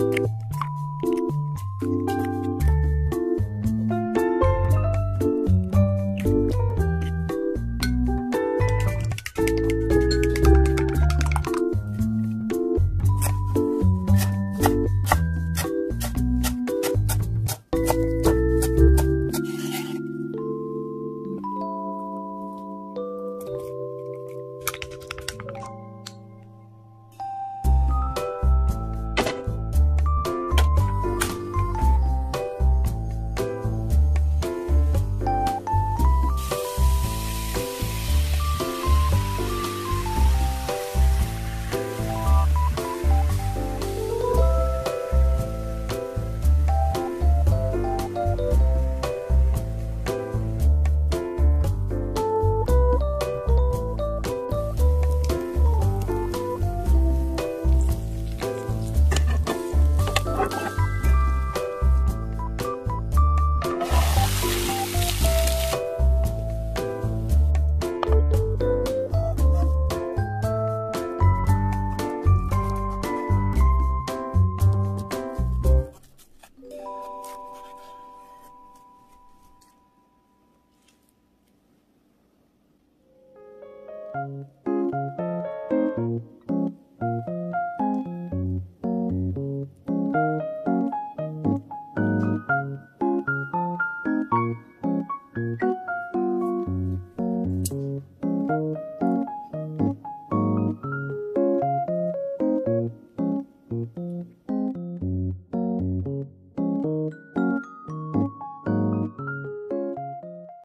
Música